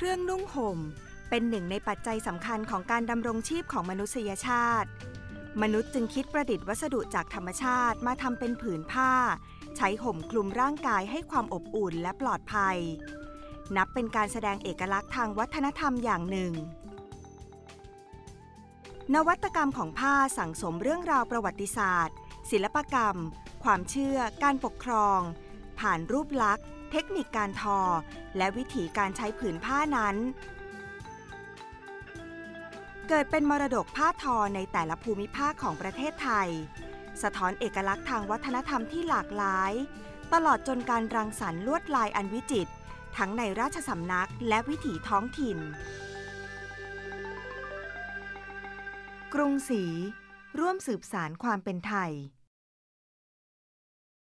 เครื่องนุ่งห่ม เป็นหนึ่งในปัจจัยสำคัญของการดำรงชีพของมนุษยชาติ มนุษย์จึงคิดประดิษฐ์วัสดุจากธรรมชาติมาทำเป็นผืนผ้า ใช้ห่มคลุมร่างกายให้ความอบอุ่นและปลอดภัย นับเป็นการแสดงเอกลักษณ์ทางวัฒนธรรมอย่างหนึ่ง นวัตกรรมของผ้าสั่งสมเรื่องราวประวัติศาสตร์ ศิลปกรรม ความเชื่อ การปกครอง ผ่านรูปลักษณ์ เทคนิคการทอ และวิธีการใช้ผืนผ้านั้น เกิดเป็นมรดกผ้าทอในแต่ละภูมิภาคของประเทศไทย สะท้อนเอกลักษณ์ทางวัฒนธรรมที่หลากหลาย ตลอดจนการรังสรรค์ลวดลายอันวิจิตรทั้งในราชสำนักและวิถีท้องถิ่น กรุงศรีร่วมสืบสารความเป็นไทย